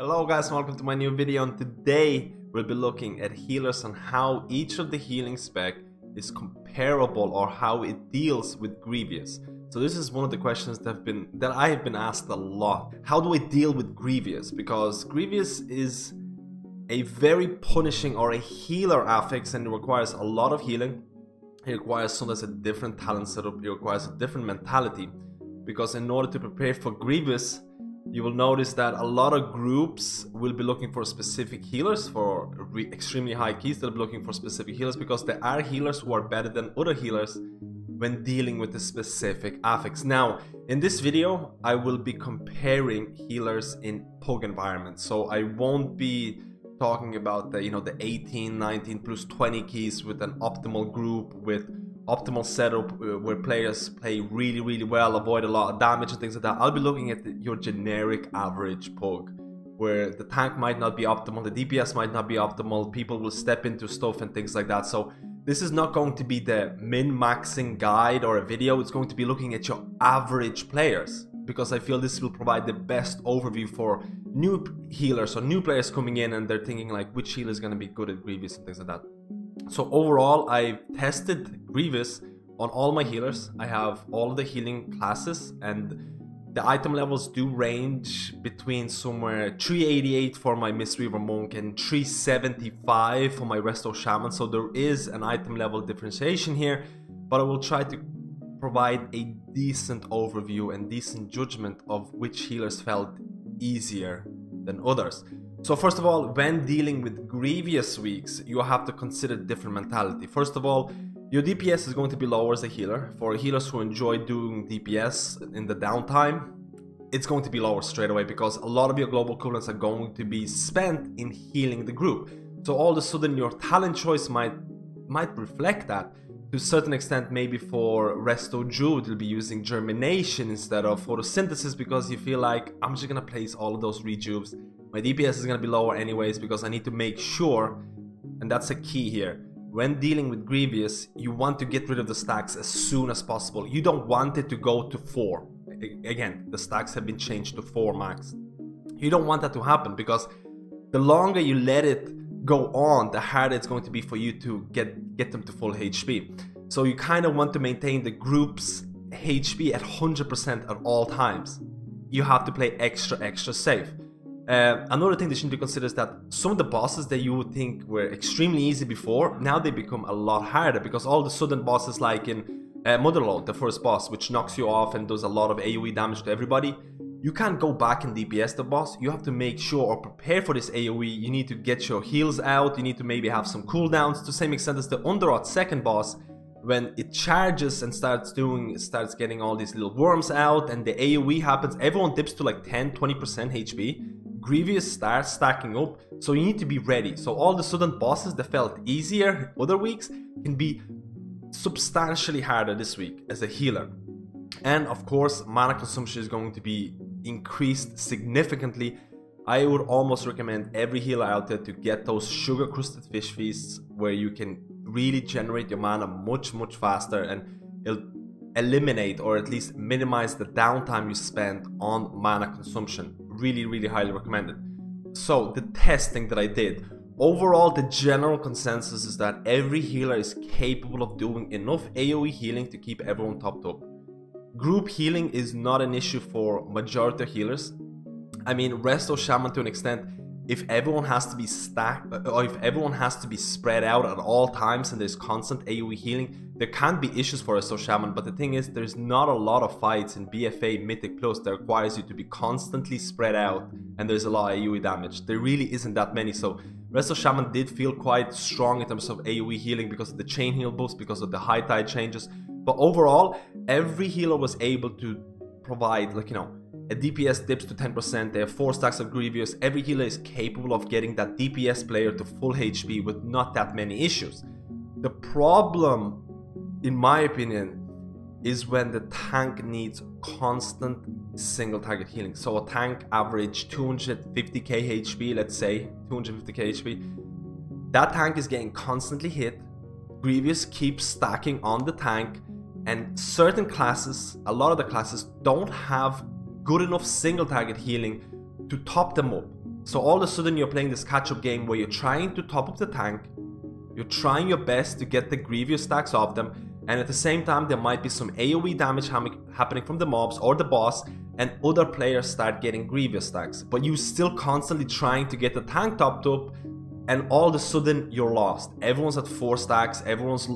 Hello guys, welcome to my new video and today we'll be looking at healers and how each of the healing spec is comparable or how it deals with Grievous. So this is one of the questions that have been that I have been asked a lot. How do I deal with Grievous? Because Grievous is a very punishing or a healer affix and it requires a lot of healing. It requires sometimes a different talent setup, it requires a different mentality. Because in order to prepare for Grievous, you will notice that a lot of groups will be looking for specific healers for extremely high keys. They'll be looking for specific healers because there are healers who are better than other healers when dealing with a specific affix. Now, in this video, I will be comparing healers in Pug environments. So I won't be talking about the, you know, the 18, 19 plus 20 keys with an optimal group with optimal setup uh, where players play really, really well, avoid a lot of damage and things like that. I'll be looking at the, your generic average pug where the tank might not be optimal, the DPS might not be optimal, people will step into stuff and things like that. So this is not going to be the min-maxing guide or a video, it's going to be looking at your average players because I feel this will provide the best overview for new healers or new players coming in and they're thinking like which healer is going to be good at Grievous and things like that. So overall, I've tested Grievous on all my healers. I have all the healing classes and the item levels do range between somewhere 388 for my Mistweaver Monk and 375 for my Resto Shaman. So there is an item level differentiation here, but I will try to provide a decent overview and decent judgment of which healers felt easier than others. So first of all, when dealing with grievous weeks, you have to consider different mentality. First of all, your DPS is going to be lower as a healer. For healers who enjoy doing DPS in the downtime, it's going to be lower straight away because a lot of your global cooldown are going to be spent in healing the group. So all of a sudden your talent choice might might reflect that. To a certain extent, maybe for Resto Druid, you'll be using Germination instead of Photosynthesis because you feel like I'm just gonna place all of those rejuves my DPS is going to be lower anyways because I need to make sure, and that's a key here, when dealing with Grievous, you want to get rid of the stacks as soon as possible. You don't want it to go to 4. Again, the stacks have been changed to 4 max. You don't want that to happen because the longer you let it go on, the harder it's going to be for you to get, get them to full HP. So you kind of want to maintain the group's HP at 100% at all times. You have to play extra, extra safe. Uh, another thing that to consider is that some of the bosses that you would think were extremely easy before, now they become a lot harder because all the sudden bosses like in uh, the first boss, which knocks you off and does a lot of AoE damage to everybody, you can't go back and DPS the boss. You have to make sure or prepare for this AoE. You need to get your heals out. You need to maybe have some cooldowns to the same extent as the Underrot second boss. When it charges and starts doing, starts getting all these little worms out and the AoE happens, everyone dips to like 10, 20% HP Grievous starts stacking up, so you need to be ready. So all the sudden bosses that felt easier other weeks can be substantially harder this week as a healer. And of course, mana consumption is going to be increased significantly. I would almost recommend every healer out there to get those sugar crusted fish feasts where you can really generate your mana much, much faster and it'll eliminate or at least minimize the downtime you spend on mana consumption really, really highly recommended. So, the testing that I did. Overall, the general consensus is that every healer is capable of doing enough AoE healing to keep everyone topped up. Group healing is not an issue for majority of healers. I mean, Resto Shaman to an extent, if everyone has to be stacked, or if everyone has to be spread out at all times and there's constant AoE healing, there can be issues for a Resto Shaman, but the thing is, there's not a lot of fights in BFA Mythic Plus that requires you to be constantly spread out and there's a lot of AoE damage. There really isn't that many, so Resto Shaman did feel quite strong in terms of AoE healing because of the chain heal buffs, because of the high tide changes. But overall, every healer was able to provide, like, you know, a DPS dips to 10%, they have 4 stacks of Grievous, every healer is capable of getting that DPS player to full HP with not that many issues. The problem in my opinion, is when the tank needs constant single target healing. So a tank average 250k HP, let's say 250k HP. That tank is getting constantly hit. Grievous keeps stacking on the tank, and certain classes, a lot of the classes, don't have good enough single target healing to top them up. So all of a sudden you're playing this catch-up game where you're trying to top up the tank, you're trying your best to get the Grievous stacks off them, and at the same time there might be some AoE damage happening from the mobs or the boss, and other players start getting Grievous stacks. But you're still constantly trying to get the tank topped up, and all of a sudden you're lost. Everyone's at 4 stacks, everyone's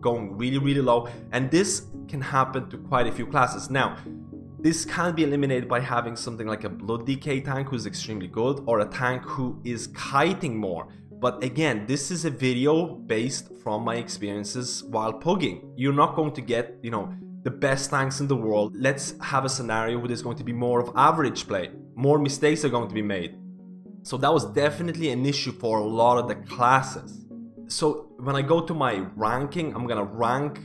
going really really low, and this can happen to quite a few classes. Now, this can be eliminated by having something like a Blood DK tank who's extremely good or a tank who is kiting more. But again, this is a video based from my experiences while pugging. You're not going to get, you know, the best tanks in the world. Let's have a scenario where there's going to be more of average play. More mistakes are going to be made. So that was definitely an issue for a lot of the classes. So when I go to my ranking, I'm gonna rank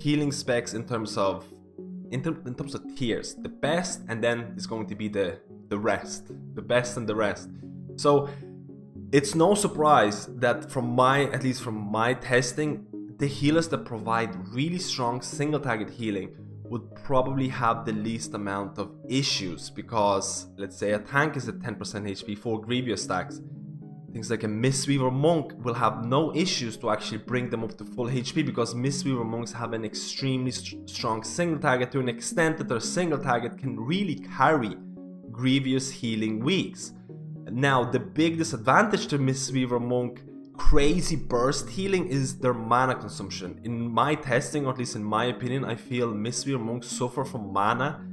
healing specs in terms of in, ter- in terms of tiers, the best, and then it's going to be the the rest, the best and the rest. So it's no surprise that from my at least from my testing, the healers that provide really strong single target healing would probably have the least amount of issues because let's say a tank is at 10% HP for Grievous stacks things like a Mistweaver Monk will have no issues to actually bring them up to full HP because Mistweaver Monks have an extremely st strong single target to an extent that their single target can really carry Grievous healing weeks. Now, the big disadvantage to Mistweaver Monk crazy burst healing is their mana consumption. In my testing, or at least in my opinion, I feel Mistweaver Monks suffer from mana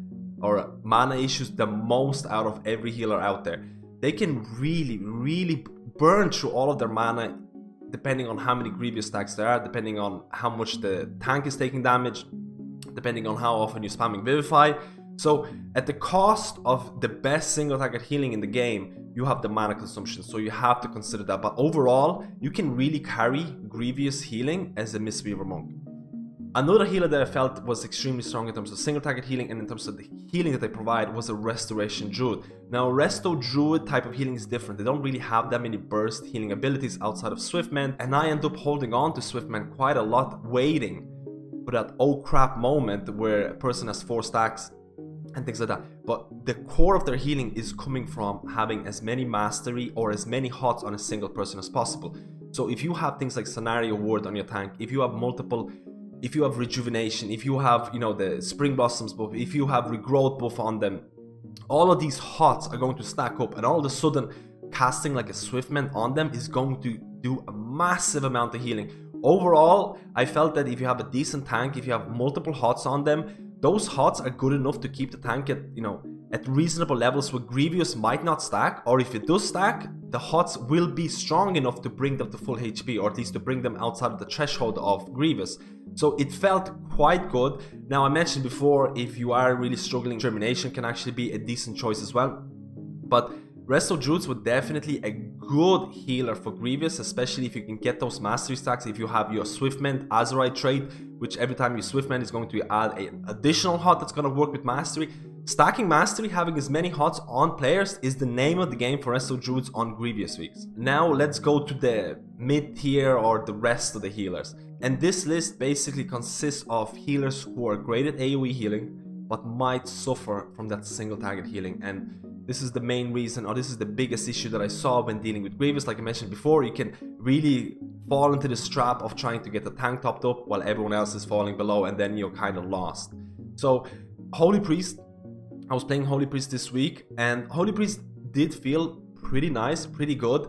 or mana issues the most out of every healer out there. They can really, really burn through all of their mana depending on how many Grievous stacks there are, depending on how much the tank is taking damage, depending on how often you're spamming Vivify. So at the cost of the best single target healing in the game, you have the mana consumption, so you have to consider that. But overall, you can really carry Grievous healing as a Mistweaver Monk. Another healer that I felt was extremely strong in terms of single target healing and in terms of the healing that they provide was a Restoration Druid. Now, Resto Druid type of healing is different. They don't really have that many burst healing abilities outside of Swiftmend, and I end up holding on to Swiftmend quite a lot, waiting for that oh crap moment where a person has four stacks and things like that. But the core of their healing is coming from having as many mastery or as many hots on a single person as possible. So if you have things like Cenarion Ward on your tank, if you have multiple if you have rejuvenation, if you have, you know, the spring blossoms buff, if you have regrowth buff on them, all of these hots are going to stack up and all of a sudden casting like a Swiftmend on them is going to do a massive amount of healing. Overall, I felt that if you have a decent tank, if you have multiple hots on them, those hots are good enough to keep the tank at, you know, at reasonable levels where Grievous might not stack, or if it does stack, the HOTS will be strong enough to bring them to full HP, or at least to bring them outside of the threshold of Grievous. So it felt quite good. Now I mentioned before, if you are really struggling, Germination can actually be a decent choice as well. But Resto Druids would definitely a good healer for Grievous, especially if you can get those mastery stacks, if you have your Swiftmend Azerite trait, which every time you Swiftmend is going to add an additional hot that's going to work with mastery. Stacking Mastery, having as many HOTS on players is the name of the game for Resto Druids on Grievous weeks. Now let's go to the mid tier or the rest of the healers. And this list basically consists of healers who are great at AoE healing, but might suffer from that single target healing. And this is the main reason, or this is the biggest issue that I saw when dealing with Grievous. Like I mentioned before, you can really fall into this trap of trying to get the tank topped up while everyone else is falling below, and then you're kind of lost. So, Holy Priest I was playing Holy Priest this week, and Holy Priest did feel pretty nice, pretty good.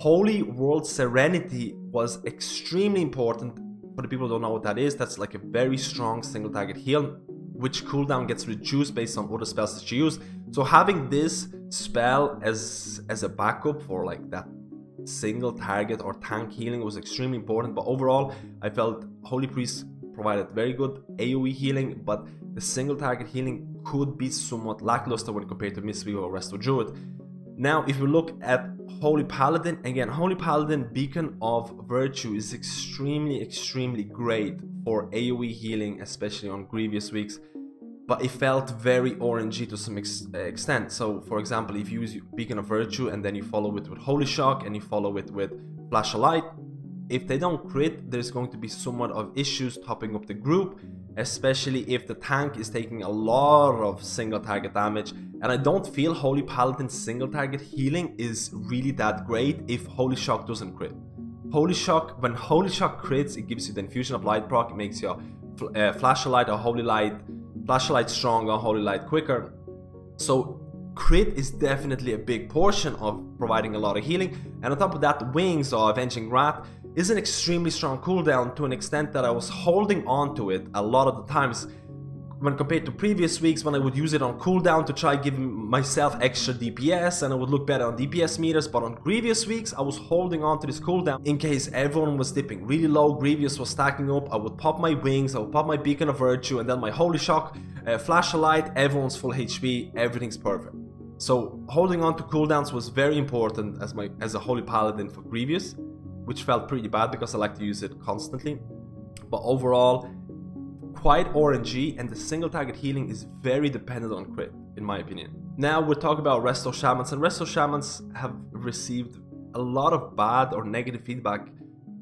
Holy Word Serenity was extremely important. For the people who don't know what that is, that's like a very strong single target heal, which cooldown gets reduced based on other spells that you use. So having this spell as as a backup for like that single target or tank healing was extremely important. But overall, I felt Holy Priest provided very good AoE healing, but the single target healing could be somewhat lackluster when compared to Mistweaver or Resto Druid. Now, if we look at Holy Paladin, again, Holy Paladin Beacon of Virtue is extremely, extremely great for AoE healing, especially on Grievous weeks, but it felt very RNG to some ex eh, extent. So, for example, if you use Beacon of Virtue and then you follow it with Holy Shock and you follow it with Flash of Light, if they don't crit, there's going to be somewhat of issues topping up the group especially if the tank is taking a lot of single target damage. And I don't feel Holy Paladin's single target healing is really that great if Holy Shock doesn't crit. Holy Shock, when Holy Shock crits, it gives you the Infusion of Light proc, it makes your uh, Flashlight or Holy Light, Flashlight stronger, Holy Light quicker. So crit is definitely a big portion of providing a lot of healing. And on top of that, Wings or Avenging Wrath is an extremely strong cooldown to an extent that I was holding on to it a lot of the times when compared to previous weeks when I would use it on cooldown to try giving myself extra DPS and I would look better on DPS meters but on Grievous weeks I was holding on to this cooldown in case everyone was dipping really low, Grievous was stacking up, I would pop my wings, I would pop my Beacon of Virtue and then my Holy Shock, uh, Flash of Light, everyone's full HP, everything's perfect. So holding on to cooldowns was very important as my as a Holy Paladin for Grievous which felt pretty bad because I like to use it constantly. But overall, quite RNG and the single target healing is very dependent on crit, in my opinion. Now we'll talk about Resto Shamans, and Resto Shamans have received a lot of bad or negative feedback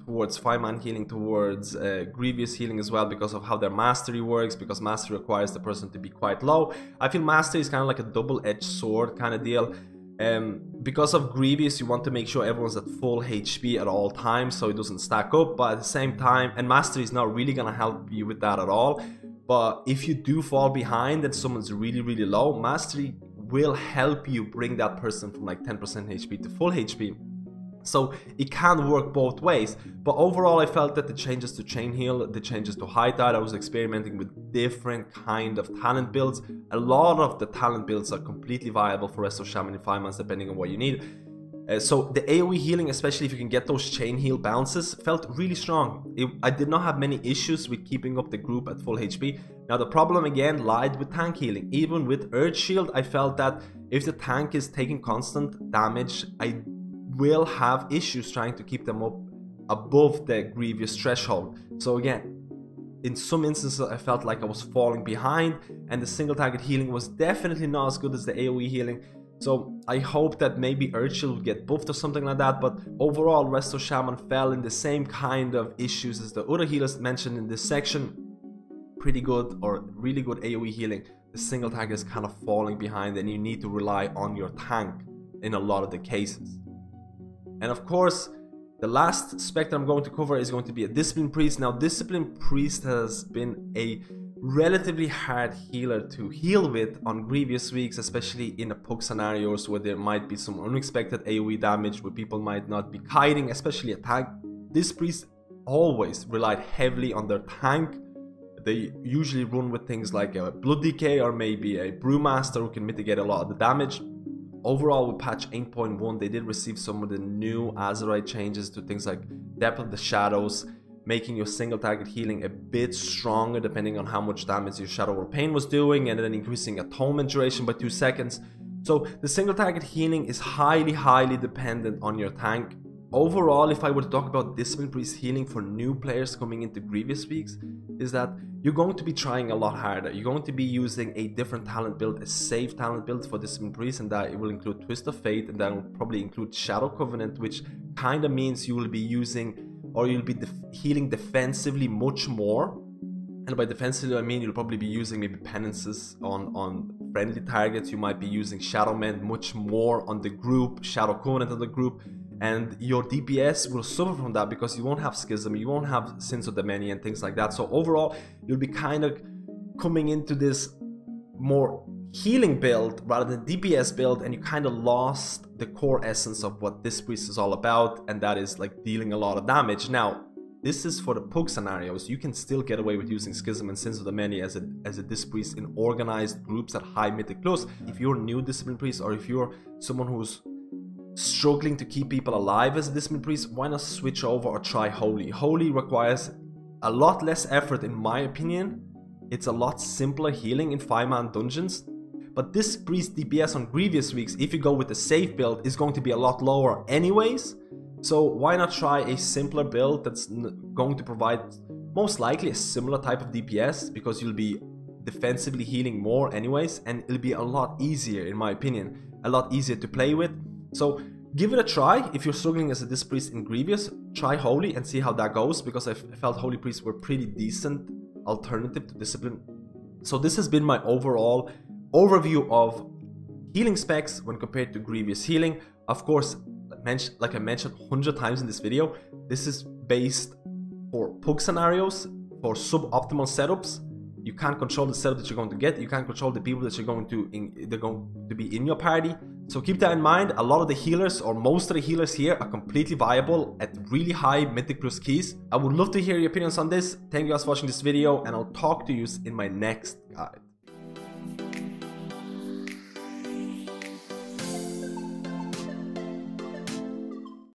towards five-man healing, towards uh, Grievous healing as well because of how their mastery works, because mastery requires the person to be quite low. I feel mastery is kind of like a double-edged sword kind of deal. Um, because of Grievous, you want to make sure everyone's at full HP at all times so it doesn't stack up, but at the same time, and Mastery is not really gonna help you with that at all. But if you do fall behind and someone's really, really low, Mastery will help you bring that person from like 10% HP to full HP. So it can work both ways. But overall, I felt that the changes to Chain Heal, the changes to High Tide, I was experimenting with different kind of talent builds. A lot of the talent builds are completely viable for Resto Shaman in 5 months depending on what you need. Uh, so the AoE healing, especially if you can get those chain heal bounces, felt really strong. It, I did not have many issues with keeping up the group at full HP. Now the problem again lied with tank healing. Even with Earth Shield, I felt that if the tank is taking constant damage, I will have issues trying to keep them up above the grievous threshold. So again, in some instances I felt like I was falling behind and the single target healing was definitely not as good as the AoE healing. So I hope that maybe Earth Shield will get buffed or something like that, but overall Resto Shaman fell in the same kind of issues as the other healers mentioned in this section. Pretty good or really good AoE healing. The single target is kind of falling behind and you need to rely on your tank in a lot of the cases. And of course, the last spec that I'm going to cover is going to be a Discipline Priest. Now, Discipline Priest has been a relatively hard healer to heal with on previous weeks, especially in the PuG scenarios where there might be some unexpected AoE damage, where people might not be kiting, especially a tank. Disc Priest always relied heavily on their tank. They usually run with things like a Blood DK or maybe a Brewmaster who can mitigate a lot of the damage. Overall, with patch 8.1, they did receive some of the new Azerite changes to things like Depth of the Shadows, making your single target healing a bit stronger depending on how much damage your Shadow Word Pain was doing, and then increasing Atonement duration by 2 seconds. So the single target healing is highly, highly dependent on your tank. Overall, if I were to talk about Discipline Priest healing for new players coming into Grievous Weeks, is that you're going to be trying a lot harder. You're going to be using a different talent build, a safe talent build for Discipline Priest, and that it will include Twist of Fate, and that will probably include Shadow Covenant, which kind of means you will be using or you'll be def healing defensively much more. And by defensively, I mean you'll probably be using maybe penances on, on friendly targets. You might be using Shadow Mend much more on the group, Shadow Covenant on the group, and your DPS will suffer from that because you won't have Schism, you won't have Sins of the Many and things like that. So overall, you'll be kind of coming into this more healing build rather than DPS build and you kind of lost the core essence of what this priest is all about and that is like dealing a lot of damage. Now, this is for the PuG scenarios. You can still get away with using Schism and Sins of the Many as a, as a Disc Priest in organized groups at high mythic plus. If you're a new Discipline Priest or if you're someone who's struggling to keep people alive as a Discipline Priest, why not switch over or try Holy? Holy requires a lot less effort in my opinion. It's a lot simpler healing in 5-man dungeons. But Disc Priest DPS on Grievous weeks, if you go with the safe build, is going to be a lot lower anyways. So why not try a simpler build that's going to provide most likely a similar type of DPS because you'll be defensively healing more anyways and it'll be a lot easier in my opinion, a lot easier to play with so give it a try. If you're struggling as a Disc Priest in Grievous, try Holy and see how that goes because I felt Holy Priests were pretty decent alternative to discipline. So this has been my overall overview of healing specs when compared to Grievous healing. Of course, like I mentioned 100 times in this video, this is based for Pug scenarios, for suboptimal setups. You can't control the setup that you're going to get. You can't control the people that you're going to in, they're going to be in your party. So keep that in mind. A lot of the healers or most of the healers here are completely viable at really high Mythic Plus keys. I would love to hear your opinions on this. Thank you guys for watching this video and I'll talk to you in my next guide.